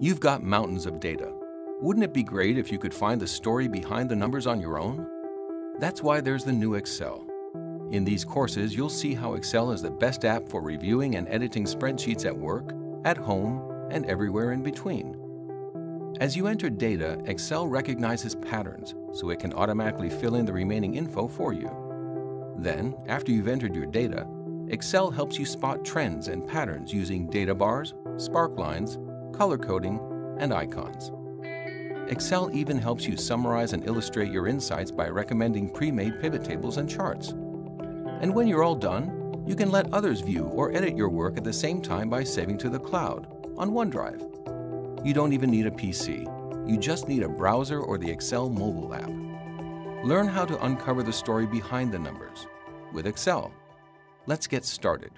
You've got mountains of data. Wouldn't it be great if you could find the story behind the numbers on your own? That's why there's the new Excel. In these courses, you'll see how Excel is the best app for reviewing and editing spreadsheets at work, at home, and everywhere in between. As you enter data, Excel recognizes patterns, so it can automatically fill in the remaining info for you. Then, after you've entered your data, Excel helps you spot trends and patterns using data bars, sparklines, color coding, and icons. Excel even helps you summarize and illustrate your insights by recommending pre-made pivot tables and charts. And when you're all done, you can let others view or edit your work at the same time by saving to the cloud on OneDrive. You don't even need a PC. You just need a browser or the Excel mobile app. Learn how to uncover the story behind the numbers with Excel. Let's get started.